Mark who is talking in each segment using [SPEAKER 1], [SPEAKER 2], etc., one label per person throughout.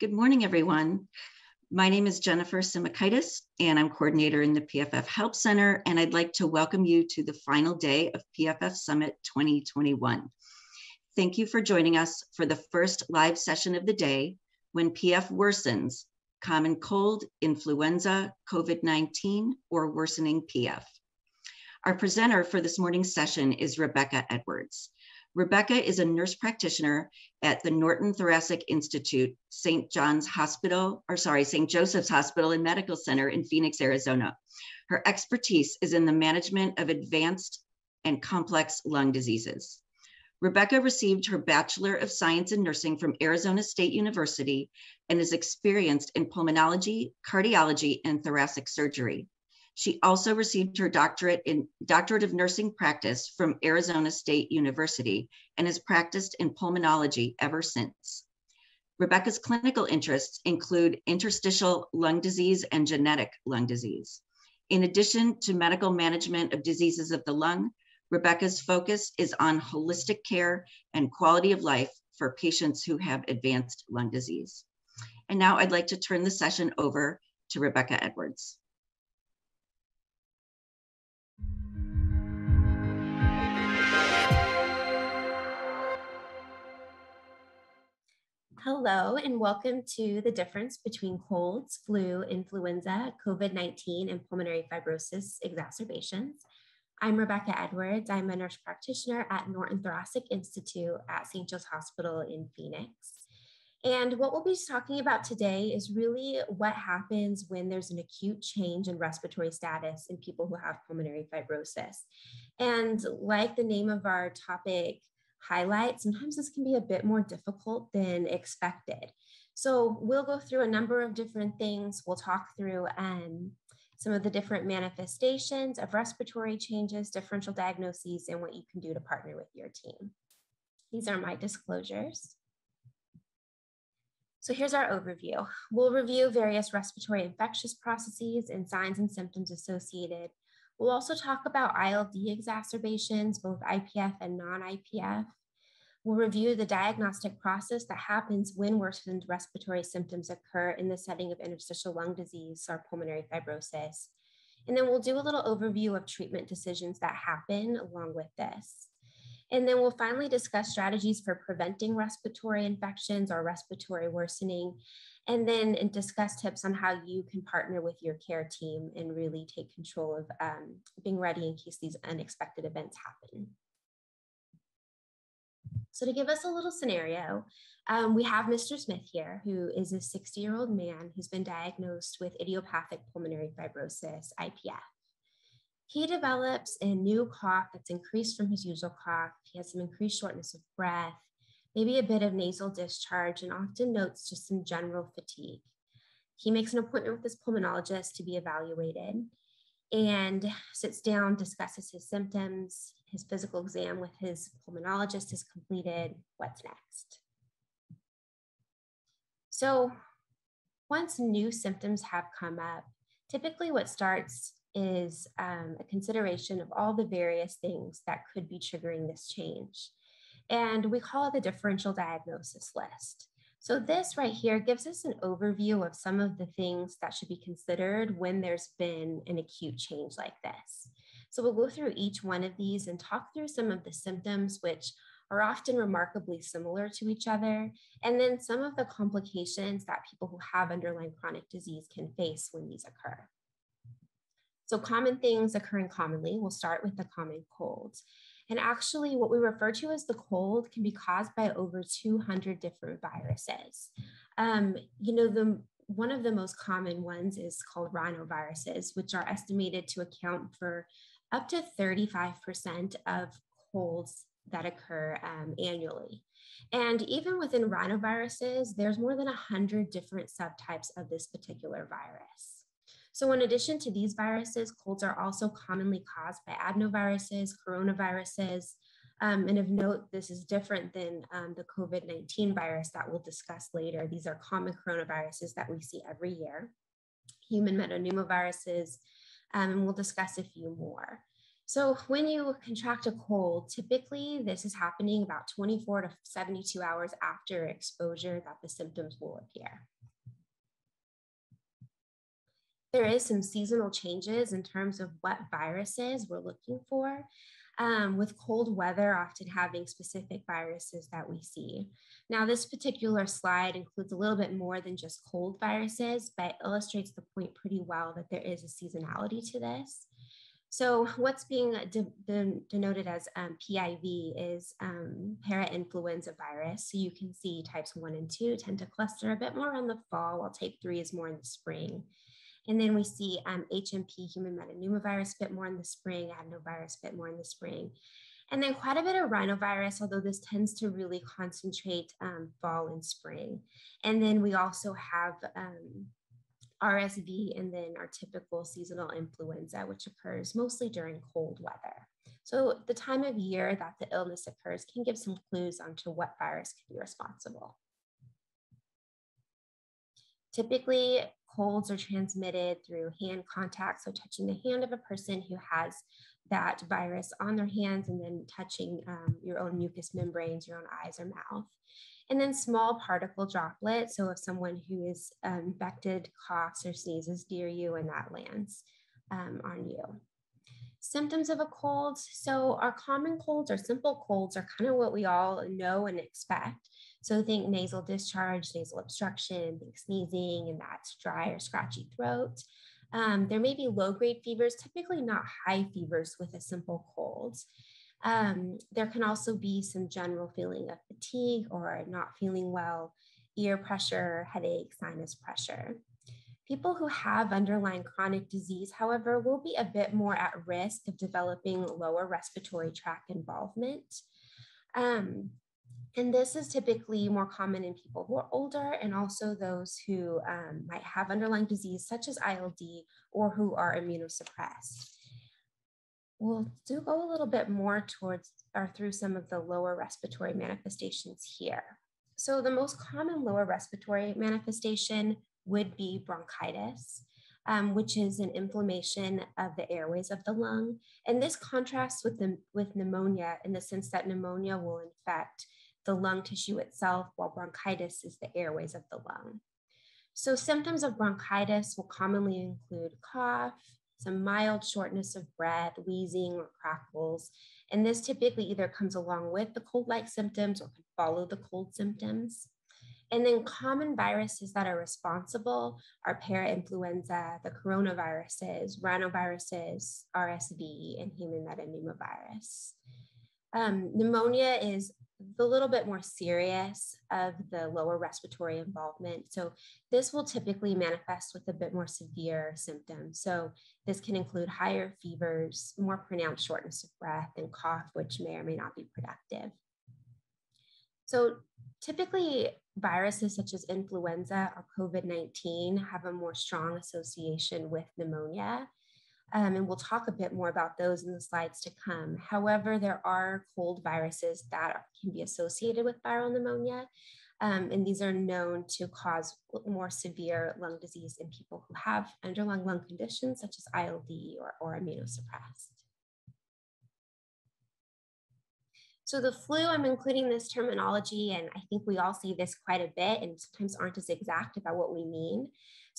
[SPEAKER 1] Good morning, everyone. My name is Jennifer Simakaitis, and I'm coordinator in the PFF Help Center, and I'd like to welcome you to the final day of PFF Summit 2021. Thank you for joining us for the first live session of the day when PF worsens, common cold, influenza, COVID-19, or worsening PF. Our presenter for this morning's session is Rebekah Edwards. Rebekah is a nurse practitioner at the Norton Thoracic Institute, St. John's Hospital, or sorry, St. Joseph's Hospital and Medical Center in Phoenix, Arizona. Her expertise is in the management of advanced and complex lung diseases. Rebekah received her Bachelor of Science in Nursing from Arizona State University and is experienced in pulmonology, cardiology, and thoracic surgery. She also received her doctorate in doctorate of nursing practice from Arizona State University and has practiced in pulmonology ever since. Rebekah's clinical interests include interstitial lung disease and genetic lung disease. In addition to medical management of diseases of the lung, Rebekah's focus is on holistic care and quality of life for patients who have advanced lung disease. And now I'd like to turn the session over to Rebekah Edwards.
[SPEAKER 2] Hello, and welcome to the difference between colds, flu, influenza, COVID 19, and pulmonary fibrosis exacerbations. I'm Rebekah Edwards. I'm a nurse practitioner at Norton Thoracic Institute at St. Joe's Hospital in Phoenix. And what we'll be talking about today is really what happens when there's an acute change in respiratory status in people who have pulmonary fibrosis. And like the name of our topic highlight, sometimes this can be a bit more difficult than expected. So we'll go through a number of different things. We'll talk through um, some of the different manifestations of respiratory changes, differential diagnoses, and what you can do to partner with your team. These are my disclosures. So here's our overview. We'll review various respiratory infectious processes and signs and symptoms associated We'll also talk about ILD exacerbations, both IPF and non-IPF. We'll review the diagnostic process that happens when worsened respiratory symptoms occur in the setting of interstitial lung disease or pulmonary fibrosis. And then we'll do a little overview of treatment decisions that happen along with this. And then we'll finally discuss strategies for preventing respiratory infections or respiratory worsening and then discuss tips on how you can partner with your care team and really take control of um, being ready in case these unexpected events happen. So to give us a little scenario, um, we have Mr. Smith here, who is a 60 year old man who's been diagnosed with idiopathic pulmonary fibrosis, IPF. He develops a new cough that's increased from his usual cough. He has some increased shortness of breath maybe a bit of nasal discharge, and often notes just some general fatigue. He makes an appointment with his pulmonologist to be evaluated and sits down, discusses his symptoms. His physical exam with his pulmonologist is completed. What's next? So, once new symptoms have come up, typically what starts is um, a consideration of all the various things that could be triggering this change and we call it the differential diagnosis list. So this right here gives us an overview of some of the things that should be considered when there's been an acute change like this. So we'll go through each one of these and talk through some of the symptoms which are often remarkably similar to each other, and then some of the complications that people who have underlying chronic disease can face when these occur. So common things occurring commonly, we'll start with the common colds. And actually, what we refer to as the cold can be caused by over 200 different viruses. Um, you know, the one of the most common ones is called rhinoviruses, which are estimated to account for up to 35% of colds that occur um, annually. And even within rhinoviruses, there's more than 100 different subtypes of this particular virus. So in addition to these viruses, colds are also commonly caused by adenoviruses, coronaviruses, um, and of note, this is different than um, the COVID-19 virus that we'll discuss later. These are common coronaviruses that we see every year, human metapneumoviruses, um, and we'll discuss a few more. So when you contract a cold, typically this is happening about 24 to 72 hours after exposure that the symptoms will appear. There is some seasonal changes in terms of what viruses we're looking for. Um, with cold weather often having specific viruses that we see. Now, this particular slide includes a little bit more than just cold viruses, but illustrates the point pretty well that there is a seasonality to this. So what's being de de denoted as um, PIV is um, parainfluenza virus. So you can see types one and two tend to cluster a bit more in the fall, while type three is more in the spring. And then we see um, HMP, human metapneumovirus, bit more in the spring, adenovirus, bit more in the spring. And then quite a bit of rhinovirus, although this tends to really concentrate um, fall and spring. And then we also have um, RSV, and then our typical seasonal influenza, which occurs mostly during cold weather. So the time of year that the illness occurs can give some clues onto what virus could be responsible. Typically, colds are transmitted through hand contact, so touching the hand of a person who has that virus on their hands and then touching um, your own mucous membranes, your own eyes or mouth. And then small particle droplets. So if someone who is um, infected coughs or sneezes near you and that lands um, on you. Symptoms of a cold. So our common colds or simple colds are kind of what we all know and expect. So think nasal discharge, nasal obstruction, think sneezing, and that's dry or scratchy throat. Um, there may be low grade fevers, typically not high fevers with a simple cold. Um, there can also be some general feeling of fatigue or not feeling well, ear pressure, headache, sinus pressure. People who have underlying chronic disease, however, will be a bit more at risk of developing lower respiratory tract involvement. Um, and this is typically more common in people who are older and also those who um, might have underlying disease such as ILD or who are immunosuppressed we'll do go a little bit more towards or through some of the lower respiratory manifestations here. So the most common lower respiratory manifestation would be bronchitis, um, which is an inflammation of the airways of the lung. And this contrasts with, the, with pneumonia in the sense that pneumonia will infect the lung tissue itself, while bronchitis is the airways of the lung. So symptoms of bronchitis will commonly include cough, some mild shortness of breath, wheezing, or crackles. And this typically either comes along with the cold like symptoms or can follow the cold symptoms. And then common viruses that are responsible are parainfluenza, the coronaviruses, rhinoviruses, RSV, and human metapneumovirus. Um, pneumonia is the little bit more serious of the lower respiratory involvement. So this will typically manifest with a bit more severe symptoms. So this can include higher fevers, more pronounced shortness of breath, and cough, which may or may not be productive. So typically viruses such as influenza or COVID-19 have a more strong association with pneumonia. Um, and we'll talk a bit more about those in the slides to come. However, there are cold viruses that can be associated with viral pneumonia, um, and these are known to cause more severe lung disease in people who have underlying lung conditions such as ILD or, or immunosuppressed. So the flu, I'm including this terminology, and I think we all see this quite a bit and sometimes aren't as exact about what we mean.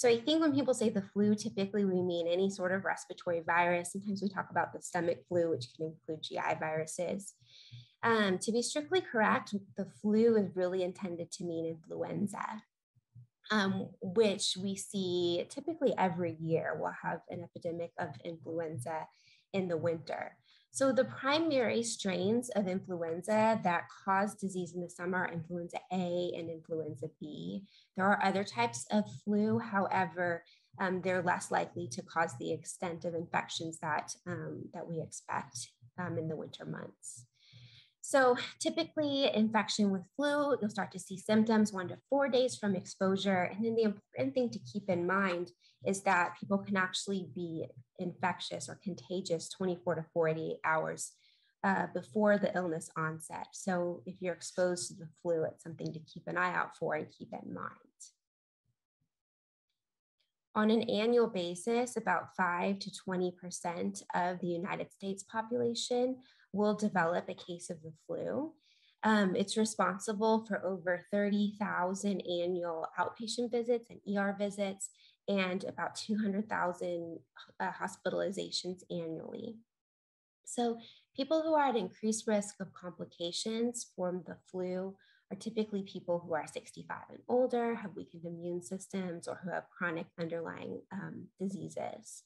[SPEAKER 2] So I think when people say the flu, typically we mean any sort of respiratory virus. Sometimes we talk about the stomach flu, which can include GI viruses. Um, to be strictly correct, the flu is really intended to mean influenza, um, which we see typically every year. We'll have an epidemic of influenza in the winter. So the primary strains of influenza that cause disease in the summer are influenza A and influenza B. There are other types of flu, however, um, they're less likely to cause the extent of infections that, um, that we expect um, in the winter months. So typically infection with flu, you'll start to see symptoms one to four days from exposure. And then the important thing to keep in mind is that people can actually be infectious or contagious 24 to 48 hours uh, before the illness onset. So if you're exposed to the flu, it's something to keep an eye out for and keep in mind. On an annual basis, about 5 to 20% of the United States population will develop a case of the flu. Um, it's responsible for over 30,000 annual outpatient visits and ER visits and about 200,000 uh, hospitalizations annually. So, people who are at increased risk of complications from the flu are typically people who are 65 and older, have weakened immune systems, or who have chronic underlying um, diseases.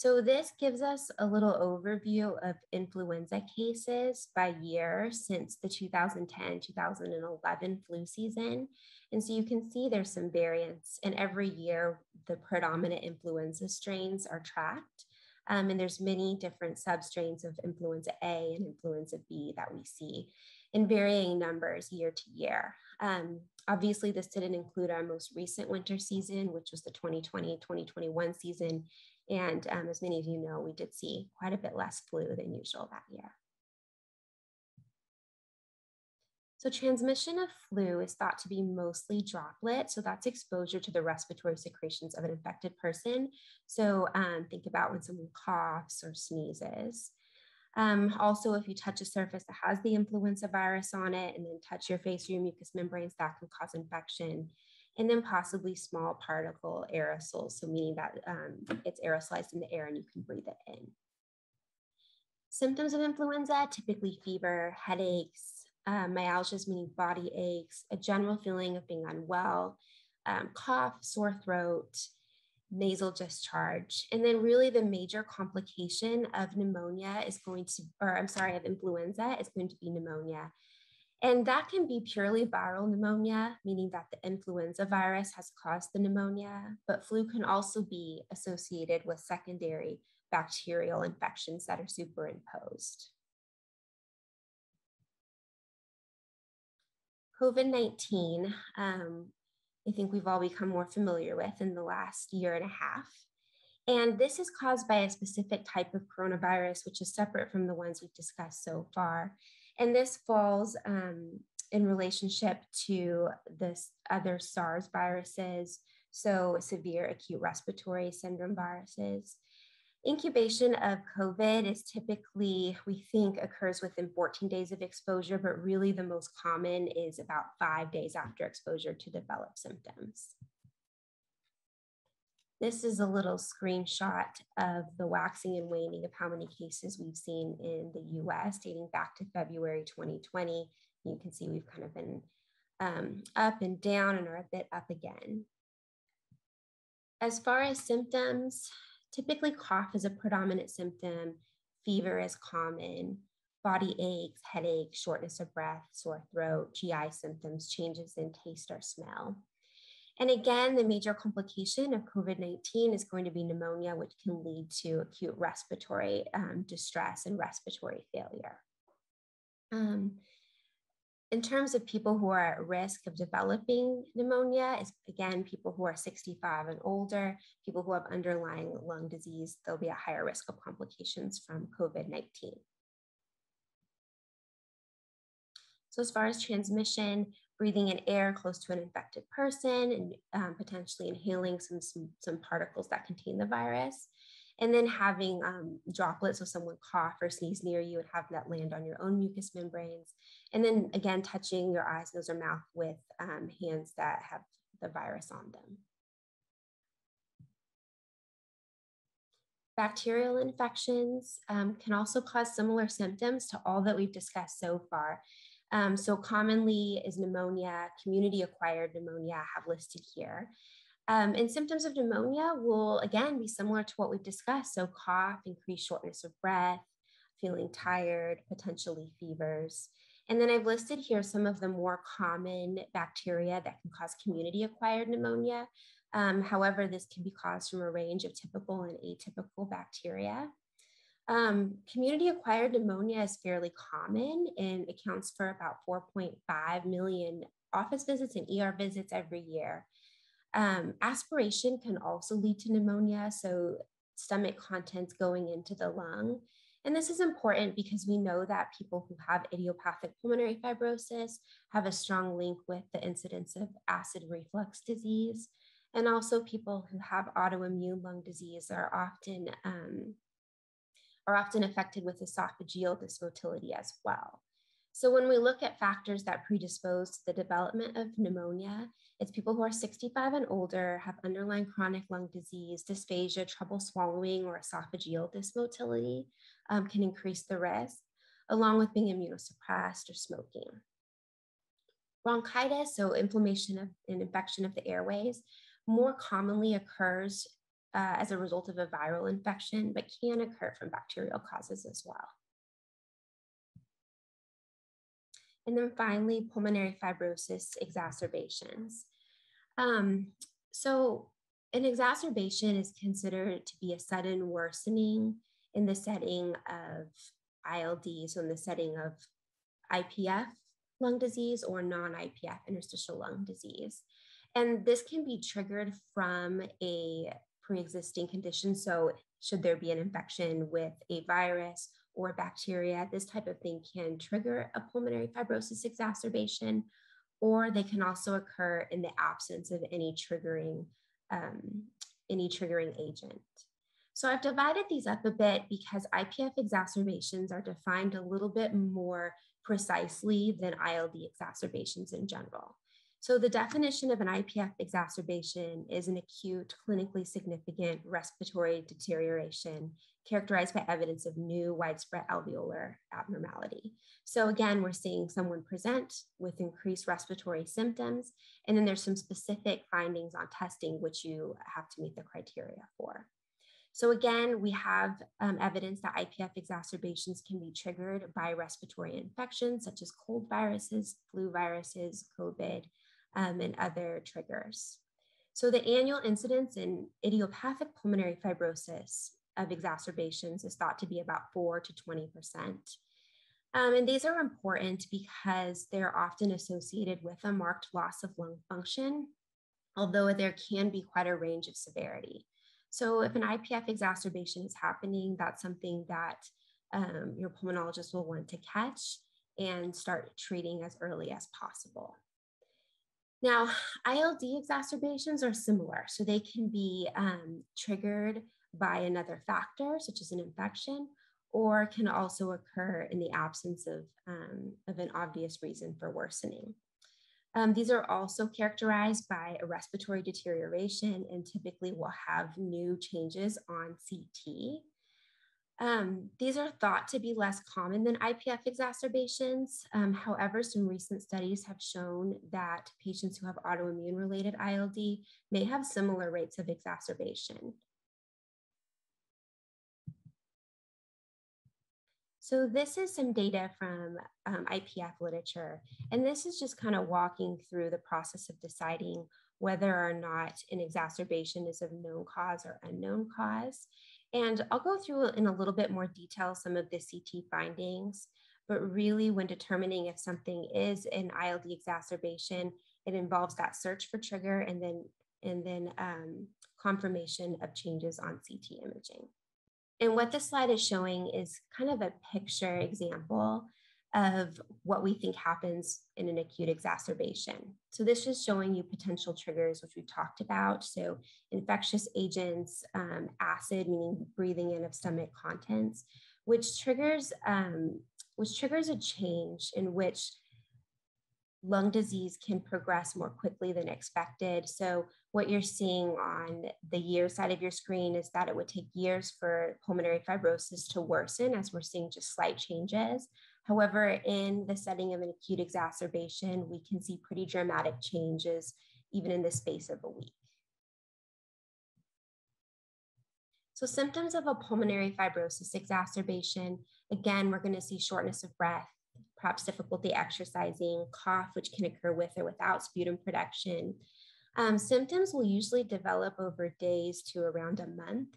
[SPEAKER 2] So this gives us a little overview of influenza cases by year since the 2010-2011 flu season. And so you can see there's some variance and every year the predominant influenza strains are tracked. Um, and there's many different substrains of influenza A and influenza B that we see in varying numbers year to year. Um, obviously, this didn't include our most recent winter season, which was the 2020-2021 season. And um, as many of you know, we did see quite a bit less flu than usual that year. So transmission of flu is thought to be mostly droplet. So that's exposure to the respiratory secretions of an infected person. So um, think about when someone coughs or sneezes. Um, also, if you touch a surface that has the influenza virus on it and then touch your face or your mucous membranes, that can cause infection. And then possibly small particle aerosols, so meaning that um, it's aerosolized in the air and you can breathe it in. Symptoms of influenza, typically fever, headaches, uh, myalgias, meaning body aches, a general feeling of being unwell, um, cough, sore throat, nasal discharge. And then really the major complication of pneumonia is going to, or I'm sorry, of influenza is going to be pneumonia. And that can be purely viral pneumonia, meaning that the influenza virus has caused the pneumonia, but flu can also be associated with secondary bacterial infections that are superimposed. COVID 19 um, I think we've all become more familiar with in the last year and a half. And this is caused by a specific type of coronavirus, which is separate from the ones we've discussed so far. And this falls um, in relationship to this other SARS viruses, so severe acute respiratory syndrome viruses. Incubation of COVID is typically, we think, occurs within 14 days of exposure, but really the most common is about five days after exposure to develop symptoms. This is a little screenshot of the waxing and waning of how many cases we've seen in the US dating back to February 2020. You can see we've kind of been um, up and down and are a bit up again. As far as symptoms, Typically, cough is a predominant symptom, fever is common, body aches, headache, shortness of breath, sore throat, GI symptoms, changes in taste or smell. And again, the major complication of COVID 19 is going to be pneumonia, which can lead to acute respiratory um, distress and respiratory failure. Um, in terms of people who are at risk of developing pneumonia, is again people who are 65 and older, people who have underlying lung disease, they'll be at higher risk of complications from COVID 19. So, as far as transmission, breathing in air close to an infected person and um, potentially inhaling some, some, some particles that contain the virus and then having um, droplets of someone cough or sneeze near you and have that land on your own mucous membranes. And then again, touching your eyes, nose, or mouth with um, hands that have the virus on them. Bacterial infections um, can also cause similar symptoms to all that we've discussed so far. Um, so commonly is pneumonia, community acquired pneumonia have listed here. Um, and symptoms of pneumonia will again be similar to what we've discussed. So cough, increased shortness of breath, feeling tired, potentially fevers. And then I've listed here some of the more common bacteria that can cause community acquired pneumonia. Um, however, this can be caused from a range of typical and atypical bacteria. Um, community acquired pneumonia is fairly common and accounts for about 4.5 million office visits and ER visits every year. Um, aspiration can also lead to pneumonia, so stomach contents going into the lung. And this is important because we know that people who have idiopathic pulmonary fibrosis have a strong link with the incidence of acid reflux disease. And also people who have autoimmune lung disease are often, um, are often affected with esophageal dysmotility as well. So when we look at factors that predispose to the development of pneumonia, it's people who are 65 and older, have underlying chronic lung disease, dysphagia, trouble swallowing, or esophageal dysmotility um, can increase the risk, along with being immunosuppressed or smoking. Bronchitis, so inflammation of an infection of the airways, more commonly occurs uh, as a result of a viral infection, but can occur from bacterial causes as well. And then finally, pulmonary fibrosis exacerbations. Um, so an exacerbation is considered to be a sudden worsening in the setting of ILD, so in the setting of IPF lung disease or non-IPF interstitial lung disease. And this can be triggered from a pre-existing condition. So should there be an infection with a virus or bacteria, this type of thing can trigger a pulmonary fibrosis exacerbation, or they can also occur in the absence of any triggering, um, any triggering agent. So I've divided these up a bit because IPF exacerbations are defined a little bit more precisely than ILD exacerbations in general. So the definition of an IPF exacerbation is an acute, clinically significant respiratory deterioration characterized by evidence of new widespread alveolar abnormality. So again, we're seeing someone present with increased respiratory symptoms, and then there's some specific findings on testing which you have to meet the criteria for. So again, we have um, evidence that IPF exacerbations can be triggered by respiratory infections such as cold viruses, flu viruses, COVID, um, and other triggers. So the annual incidence in idiopathic pulmonary fibrosis of exacerbations is thought to be about 4 to 20%. Um, and these are important because they're often associated with a marked loss of lung function, although there can be quite a range of severity. So if an IPF exacerbation is happening, that's something that um, your pulmonologist will want to catch and start treating as early as possible. Now, ILD exacerbations are similar. So they can be um, triggered by another factor, such as an infection, or can also occur in the absence of, um, of an obvious reason for worsening. Um, these are also characterized by a respiratory deterioration and typically will have new changes on CT. Um, these are thought to be less common than IPF exacerbations. Um, however, some recent studies have shown that patients who have autoimmune related ILD may have similar rates of exacerbation. So this is some data from um, IPF literature, and this is just kind of walking through the process of deciding whether or not an exacerbation is of known cause or unknown cause. And I'll go through in a little bit more detail some of the CT findings, but really when determining if something is an ILD exacerbation, it involves that search for trigger and then, and then um, confirmation of changes on CT imaging. And what this slide is showing is kind of a picture example of what we think happens in an acute exacerbation. So this is showing you potential triggers, which we talked about. So infectious agents, um, acid, meaning breathing in of stomach contents, which triggers, um, which triggers a change in which lung disease can progress more quickly than expected. So, what you're seeing on the year side of your screen is that it would take years for pulmonary fibrosis to worsen, as we're seeing just slight changes. However, in the setting of an acute exacerbation, we can see pretty dramatic changes even in the space of a week. So, symptoms of a pulmonary fibrosis exacerbation again, we're going to see shortness of breath, perhaps difficulty exercising, cough, which can occur with or without sputum production. Um, symptoms will usually develop over days to around a month.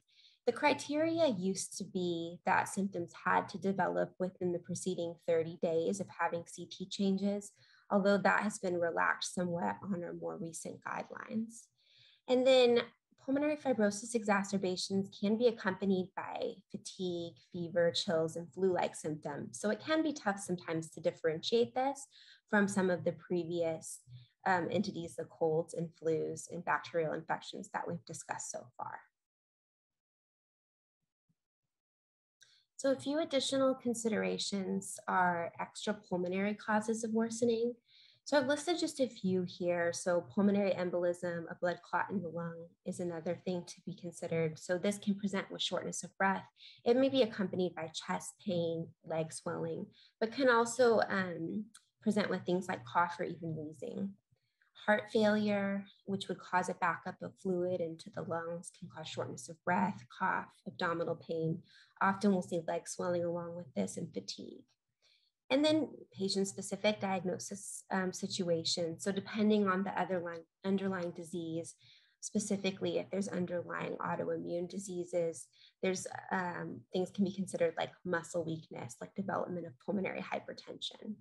[SPEAKER 2] The criteria used to be that symptoms had to develop within the preceding 30 days of having CT changes, although that has been relaxed somewhat on our more recent guidelines. And then pulmonary fibrosis exacerbations can be accompanied by fatigue, fever, chills, and flu like symptoms. So it can be tough sometimes to differentiate this from some of the previous um, entities, the colds and flus and bacterial infections that we've discussed so far. So a few additional considerations are extrapulmonary causes of worsening. So I've listed just a few here. So pulmonary embolism, a blood clot in the lung is another thing to be considered. So this can present with shortness of breath. It may be accompanied by chest pain, leg swelling, but can also um, present with things like cough or even wheezing. Heart failure, which would cause a backup of fluid into the lungs, can cause shortness of breath, cough, abdominal pain. Often we'll see leg swelling along with this and fatigue. And then patient specific diagnosis um, situation. So, depending on the underlying, underlying disease, specifically if there's underlying autoimmune diseases, there's um, things can be considered like muscle weakness, like development of pulmonary hypertension.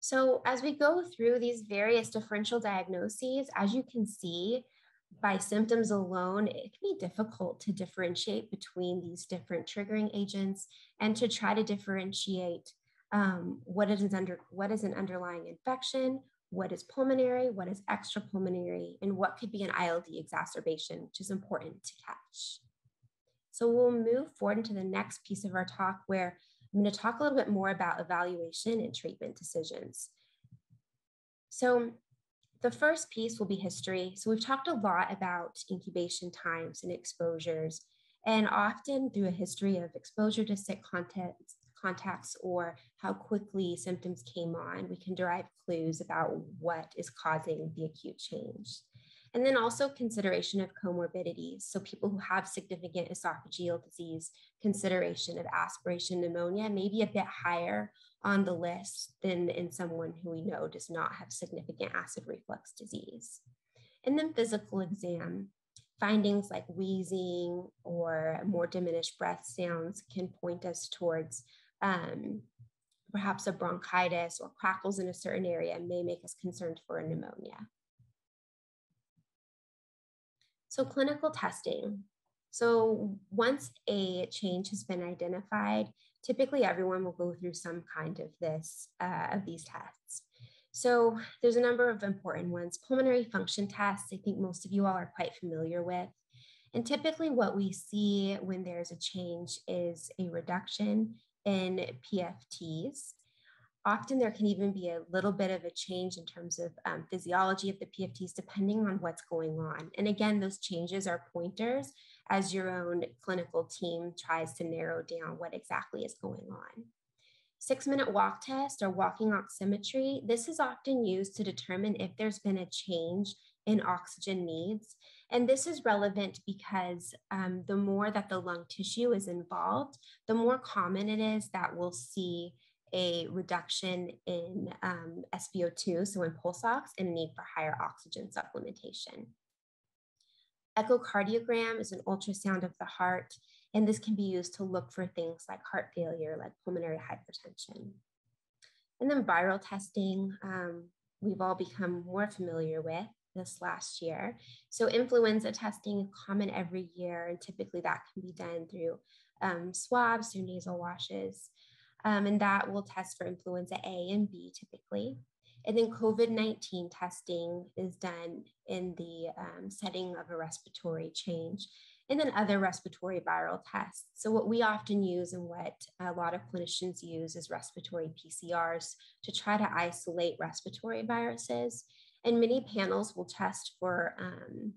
[SPEAKER 2] So, as we go through these various differential diagnoses, as you can see, by symptoms alone, it can be difficult to differentiate between these different triggering agents and to try to differentiate um, what is under what is an underlying infection, what is pulmonary, what is extrapulmonary, and what could be an ILD exacerbation, which is important to catch. So we'll move forward into the next piece of our talk where I'm going to talk a little bit more about evaluation and treatment decisions. So the first piece will be history. So we've talked a lot about incubation times and exposures, and often through a history of exposure to sick contacts, contacts or how quickly symptoms came on, we can derive clues about what is causing the acute change. And then also consideration of comorbidities. So people who have significant esophageal disease, consideration of aspiration pneumonia may be a bit higher on the list than in someone who we know does not have significant acid reflux disease. And then physical exam, findings like wheezing or more diminished breath sounds can point us towards um, perhaps a bronchitis or crackles in a certain area may make us concerned for a pneumonia. So clinical testing. So once a change has been identified, typically everyone will go through some kind of this, uh, of these tests. So there's a number of important ones. Pulmonary function tests, I think most of you all are quite familiar with. And typically what we see when there's a change is a reduction in PFTs. Often there can even be a little bit of a change in terms of um, physiology of the PFTs, depending on what's going on. And again, those changes are pointers as your own clinical team tries to narrow down what exactly is going on. Six minute walk test or walking oximetry, this is often used to determine if there's been a change in oxygen needs. And this is relevant because um, the more that the lung tissue is involved, the more common it is that we'll see a reduction in um, SpO2, so in pulse ox, and a need for higher oxygen supplementation. Echocardiogram is an ultrasound of the heart, and this can be used to look for things like heart failure, like pulmonary hypertension. And then viral testing, um, we've all become more familiar with this last year. So influenza testing is common every year, and typically that can be done through um, swabs, through nasal washes, um, and that will test for influenza A and B typically. And then COVID 19 testing is done in the um, setting of a respiratory change, and then other respiratory viral tests. So, what we often use and what a lot of clinicians use is respiratory PCRs to try to isolate respiratory viruses. And many panels will test for, um,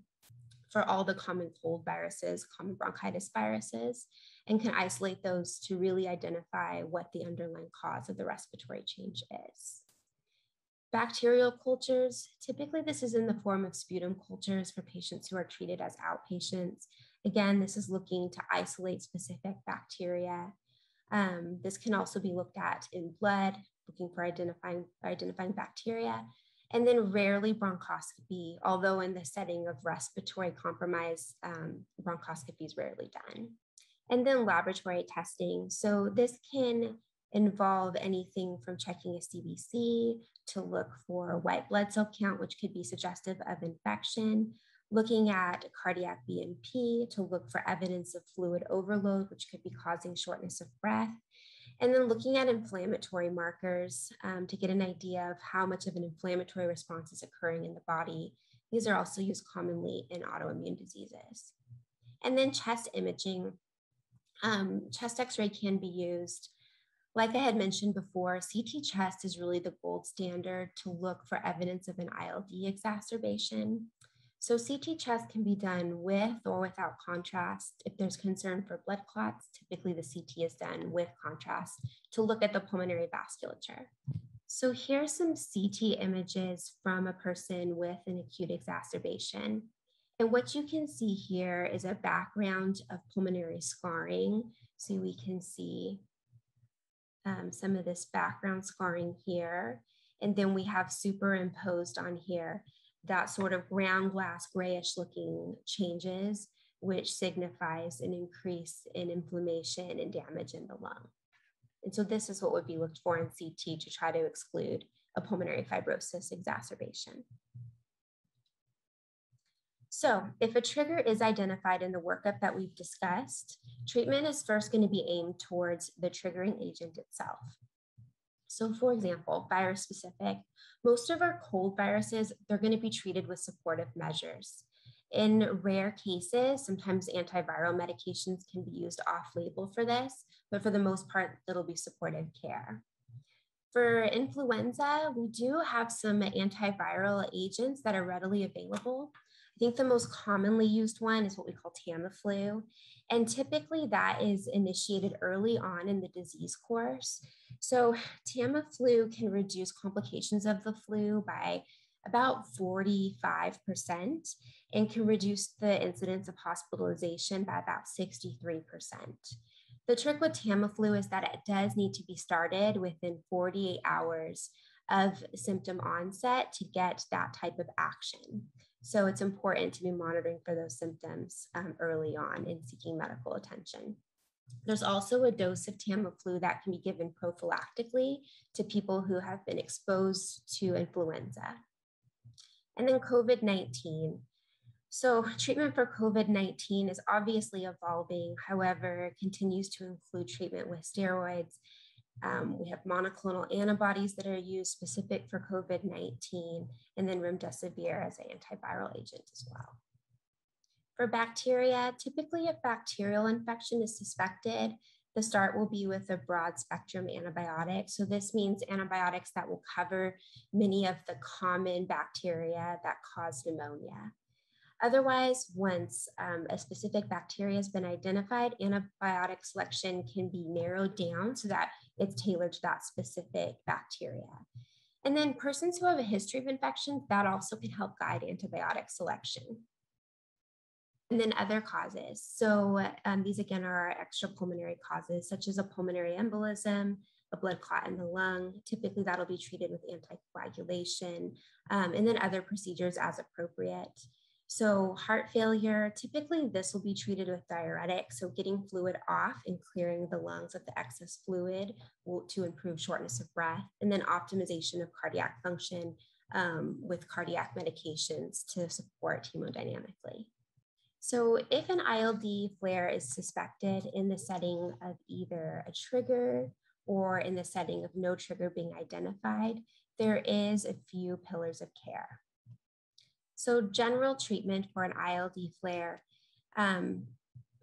[SPEAKER 2] for all the common cold viruses, common bronchitis viruses, and can isolate those to really identify what the underlying cause of the respiratory change is. Bacterial cultures, typically this is in the form of sputum cultures for patients who are treated as outpatients. Again, this is looking to isolate specific bacteria. Um, this can also be looked at in blood, looking for identifying, identifying bacteria, and then rarely bronchoscopy, although in the setting of respiratory compromise, um, bronchoscopy is rarely done. And then laboratory testing. So this can involve anything from checking a CBC to look for white blood cell count, which could be suggestive of infection, looking at cardiac BNP to look for evidence of fluid overload, which could be causing shortness of breath, and then looking at inflammatory markers um, to get an idea of how much of an inflammatory response is occurring in the body. These are also used commonly in autoimmune diseases. And then chest imaging. Um, chest x-ray can be used. Like I had mentioned before, CT chest is really the gold standard to look for evidence of an ILD exacerbation. So CT chest can be done with or without contrast. If there's concern for blood clots, typically the CT is done with contrast to look at the pulmonary vasculature. So here are some CT images from a person with an acute exacerbation. And what you can see here is a background of pulmonary scarring. So we can see um, some of this background scarring here. And then we have superimposed on here that sort of ground glass grayish looking changes, which signifies an increase in inflammation and damage in the lung. And so this is what would be looked for in CT to try to exclude a pulmonary fibrosis exacerbation. So if a trigger is identified in the workup that we've discussed, treatment is first going to be aimed towards the triggering agent itself. So for example, virus specific, most of our cold viruses, they're gonna be treated with supportive measures. In rare cases, sometimes antiviral medications can be used off label for this, but for the most part, it'll be supportive care. For influenza, we do have some antiviral agents that are readily available. I think the most commonly used one is what we call Tamiflu. And typically that is initiated early on in the disease course. So Tamiflu can reduce complications of the flu by about 45% and can reduce the incidence of hospitalization by about 63%. The trick with Tamiflu is that it does need to be started within 48 hours of symptom onset to get that type of action. So it's important to be monitoring for those symptoms um, early on and seeking medical attention. There's also a dose of Tamiflu that can be given prophylactically to people who have been exposed to influenza. And then COVID 19. So, treatment for COVID 19 is obviously evolving, however, continues to include treatment with steroids um, we have monoclonal antibodies that are used specific for COVID 19, and then remdesivir as an antiviral agent as well. For bacteria, typically, if bacterial infection is suspected, the start will be with a broad spectrum antibiotic. So, this means antibiotics that will cover many of the common bacteria that cause pneumonia. Otherwise, once um, a specific bacteria has been identified, antibiotic selection can be narrowed down so that it's tailored to that specific bacteria. And then persons who have a history of infections, that also can help guide antibiotic selection. And then other causes. So um, these again are our extrapulmonary causes, such as a pulmonary embolism, a blood clot in the lung. Typically that'll be treated with anticoagulation, um, and then other procedures as appropriate. So heart failure, typically this will be treated with diuretic. So getting fluid off and clearing the lungs of the excess fluid will, to improve shortness of breath. And then optimization of cardiac function um, with cardiac medications to support hemodynamically. So if an ILD flare is suspected in the setting of either a trigger or in the setting of no trigger being identified, there is a few pillars of care. So general treatment for an ILD flare um,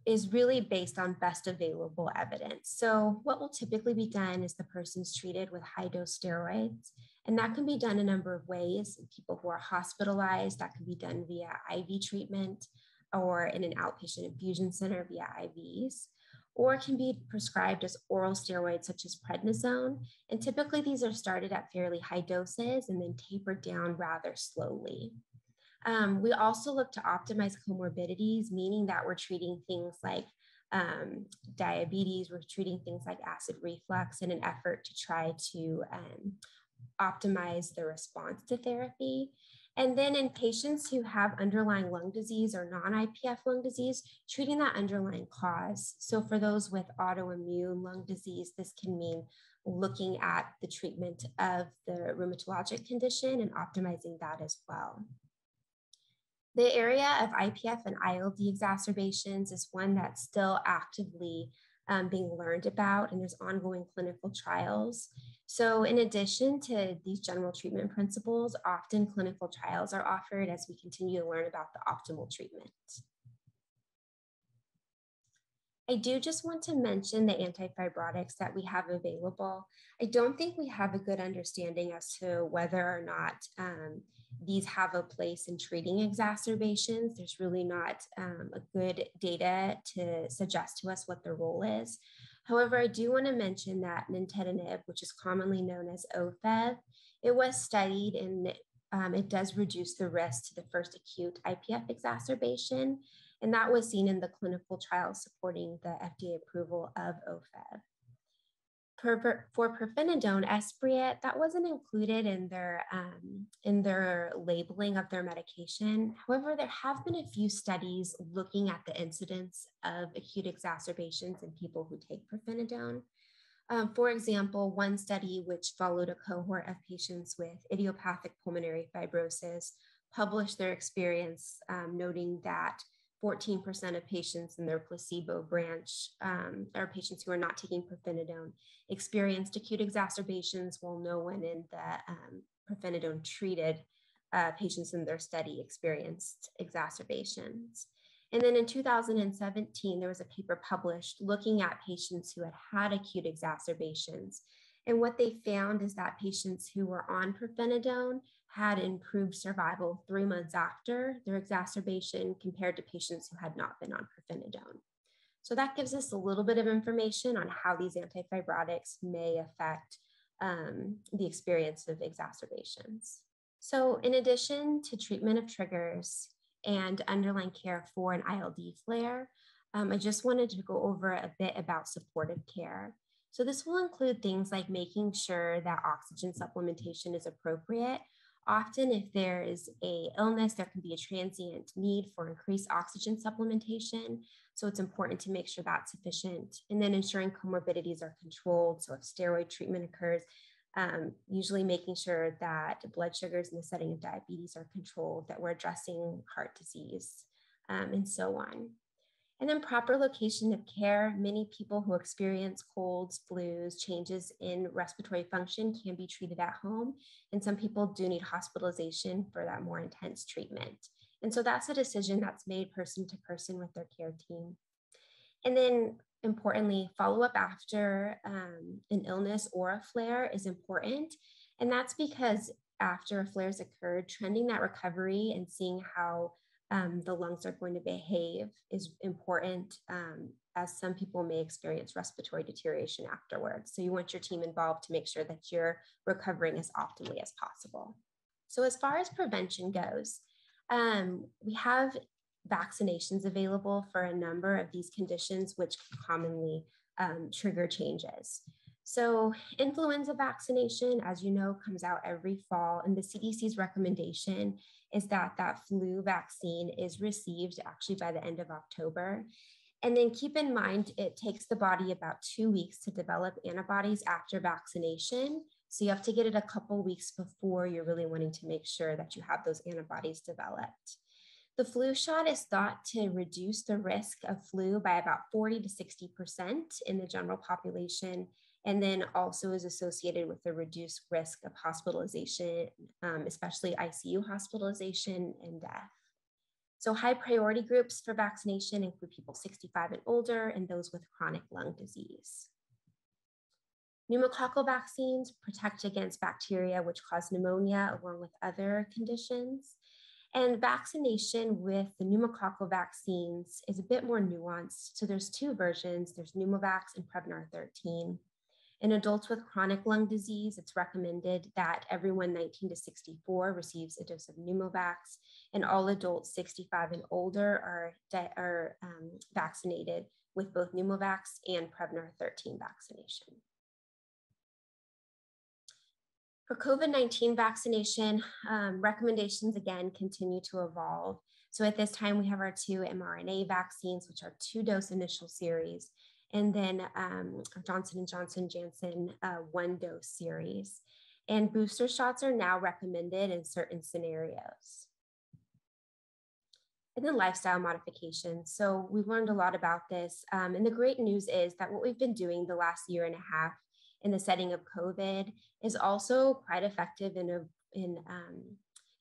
[SPEAKER 2] is really based on best available evidence. So what will typically be done is the person's treated with high dose steroids, and that can be done a number of ways. People who are hospitalized, that can be done via IV treatment or in an outpatient infusion center via IVs, or can be prescribed as oral steroids such as prednisone. And typically these are started at fairly high doses and then tapered down rather slowly. Um, we also look to optimize comorbidities, meaning that we're treating things like um, diabetes, we're treating things like acid reflux in an effort to try to um, optimize the response to therapy. And then in patients who have underlying lung disease or non IPF lung disease, treating that underlying cause. So for those with autoimmune lung disease, this can mean looking at the treatment of the rheumatologic condition and optimizing that as well. The area of IPF and ILD exacerbations is one that's still actively um, being learned about, and there's ongoing clinical trials. So, in addition to these general treatment principles, often clinical trials are offered as we continue to learn about the optimal treatment. I do just want to mention the antifibrotics that we have available. I don't think we have a good understanding as to whether or not um, these have a place in treating exacerbations. There's really not um, a good data to suggest to us what their role is. However, I do want to mention that nintedanib, which is commonly known as OFEV, it was studied and um, it does reduce the risk to the first acute IPF exacerbation. And that was seen in the clinical trials supporting the FDA approval of OFEV for, for pirfenidone, Esbriet, that wasn't included in their um, in their labeling of their medication. However, there have been a few studies looking at the incidence of acute exacerbations in people who take pirfenidone. Um, for example, one study which followed a cohort of patients with idiopathic pulmonary fibrosis published their experience, um, noting that 14% of patients in their placebo branch um, are patients who are not taking pirfenidone experienced acute exacerbations, while no one in the um, treated uh, patients in their study experienced exacerbations. And then in 2017, there was a paper published looking at patients who had had acute exacerbations. And what they found is that patients who were on pirfenidone had improved survival three months after their exacerbation compared to patients who had not been on pirfenidone. So that gives us a little bit of information on how these antifibrotics may affect um, the experience of exacerbations. So in addition to treatment of triggers and underlying care for an ILD flare, um, I just wanted to go over a bit about supportive care. So this will include things like making sure that oxygen supplementation is appropriate Often, if there is a illness, there can be a transient need for increased oxygen supplementation. So it's important to make sure that's sufficient. And then ensuring comorbidities are controlled. So if steroid treatment occurs, um, usually making sure that blood sugars in the setting of diabetes are controlled, that we're addressing heart disease, um, and so on. And then proper location of care. Many people who experience colds, flus, changes in respiratory function can be treated at home. And some people do need hospitalization for that more intense treatment. And so that's a decision that's made person to person with their care team. And then importantly, follow up after um, an illness or a flare is important. And that's because after a flare has occurred, trending that recovery and seeing how um, the lungs are going to behave is important um, as some people may experience respiratory deterioration afterwards. So you want your team involved to make sure that you're recovering as optimally as possible. So as far as prevention goes, um, we have vaccinations available for a number of these conditions, which commonly um, trigger changes. So, influenza vaccination, as you know, comes out every fall, and the CDC's recommendation is that that flu vaccine is received actually by the end of October. And then keep in mind, it takes the body about two weeks to develop antibodies after vaccination. So you have to get it a couple weeks before you're really wanting to make sure that you have those antibodies developed. The flu shot is thought to reduce the risk of flu by about 40 to 60% in the general population and then also is associated with a reduced risk of hospitalization, um, especially ICU hospitalization and death. So high priority groups for vaccination include people 65 and older and those with chronic lung disease. Pneumococcal vaccines protect against bacteria which cause pneumonia along with other conditions. And vaccination with the pneumococcal vaccines is a bit more nuanced. So there's two versions, there's Pneumovax and Prevnar 13. In adults with chronic lung disease, it's recommended that everyone 19 to 64 receives a dose of Pneumovax, and all adults 65 and older are, are um, vaccinated with both Pneumovax and Prevnar 13 vaccination. For COVID 19 vaccination, um, recommendations again continue to evolve. So at this time, we have our two mRNA vaccines, which are two dose initial series, and then um, Johnson & Johnson Janssen uh, one dose series. And booster shots are now recommended in certain scenarios. And then lifestyle modifications. So we've learned a lot about this. Um, and the great news is that what we've been doing the last year and a half in the setting of COVID is also quite effective in, a, in, um,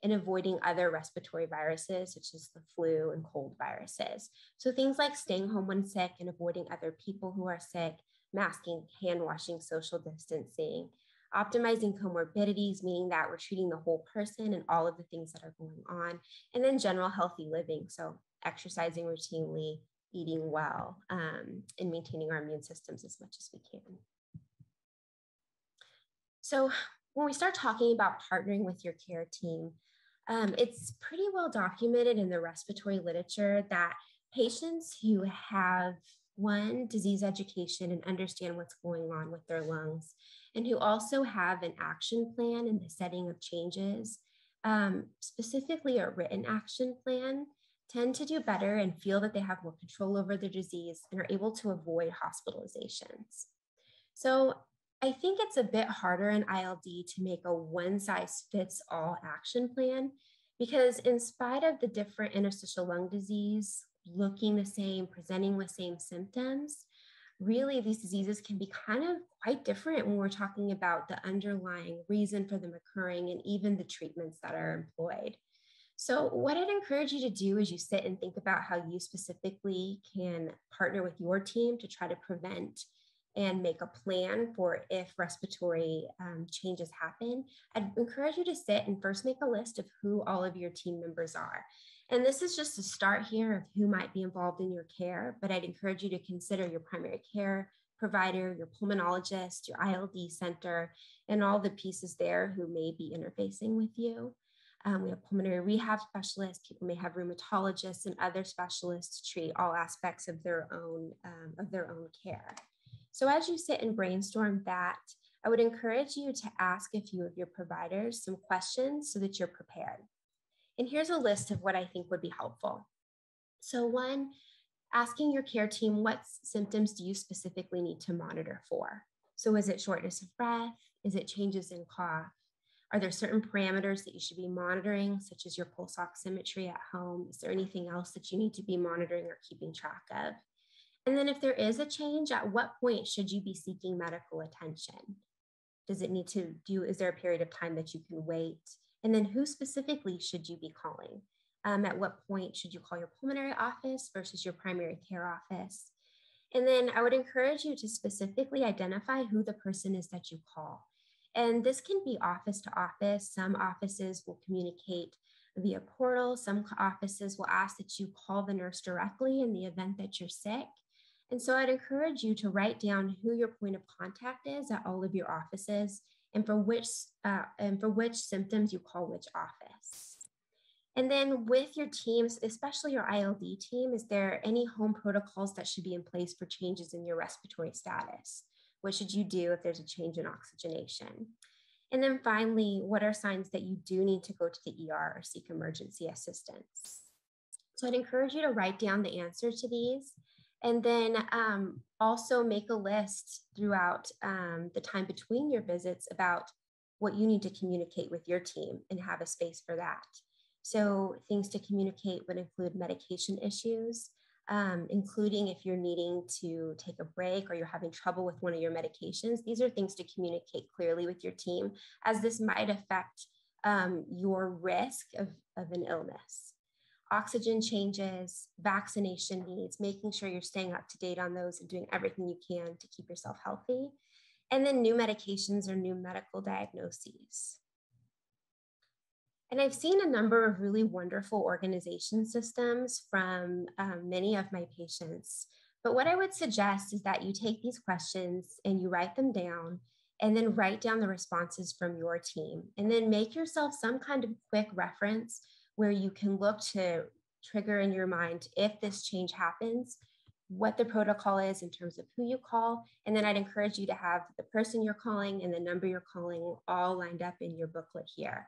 [SPEAKER 2] and avoiding other respiratory viruses, such as the flu and cold viruses. So things like staying home when sick and avoiding other people who are sick, masking, hand washing, social distancing, optimizing comorbidities, meaning that we're treating the whole person and all of the things that are going on, and then general healthy living. So exercising routinely, eating well, um, and maintaining our immune systems as much as we can. So when we start talking about partnering with your care team, um, it's pretty well documented in the respiratory literature that patients who have one disease education and understand what's going on with their lungs, and who also have an action plan in the setting of changes, um, specifically a written action plan, tend to do better and feel that they have more control over their disease and are able to avoid hospitalizations. So I think it's a bit harder in ILD to make a one size fits all action plan because, in spite of the different interstitial lung disease looking the same, presenting with same symptoms, really these diseases can be kind of quite different when we're talking about the underlying reason for them occurring and even the treatments that are employed. So, what I'd encourage you to do is you sit and think about how you specifically can partner with your team to try to prevent and make a plan for if respiratory um, changes happen, I'd encourage you to sit and first make a list of who all of your team members are. And this is just a start here of who might be involved in your care, but I'd encourage you to consider your primary care provider, your pulmonologist, your ILD center, and all the pieces there who may be interfacing with you. Um, we have pulmonary rehab specialists. People may have rheumatologists and other specialists to treat all aspects of their own um, of their own care. So as you sit and brainstorm that, I would encourage you to ask a few of your providers some questions so that you're prepared. And here's a list of what I think would be helpful. So one, asking your care team what symptoms do you specifically need to monitor for? So is it shortness of breath? Is it changes in cough? Are there certain parameters that you should be monitoring, such as your pulse oximetry at home? Is there anything else that you need to be monitoring or keeping track of? And then if there is a change, at what point should you be seeking medical attention? Does it need to do, is there a period of time that you can wait? And then who specifically should you be calling? Um, at what point should you call your pulmonary office versus your primary care office? And then I would encourage you to specifically identify who the person is that you call. And this can be office to office. Some offices will communicate via portal. Some offices will ask that you call the nurse directly in the event that you're sick. And so I'd encourage you to write down who your point of contact is at all of your offices and for which, uh, and for which symptoms you call which office. And then with your teams, especially your ILD team, is there any home protocols that should be in place for changes in your respiratory status? What should you do if there's a change in oxygenation? And then finally, what are signs that you do need to go to the ER or seek emergency assistance? So I'd encourage you to write down the answers to these and then um, also make a list throughout um, the time between your visits about what you need to communicate with your team and have a space for that. So, things to communicate would include medication issues, um, including if you're needing to take a break or you're having trouble with one of your medications. These are things to communicate clearly with your team, as this might affect um, your risk of, of an illness oxygen changes, vaccination needs, making sure you're staying up to date on those and doing everything you can to keep yourself healthy. And then new medications or new medical diagnoses. And I've seen a number of really wonderful organization systems from um, many of my patients. But what I would suggest is that you take these questions and you write them down and then write down the responses from your team and then make yourself some kind of quick reference where you can look to trigger in your mind if this change happens, what the protocol is in terms of who you call. And then I'd encourage you to have the person you're calling and the number you're calling all lined up in your booklet here.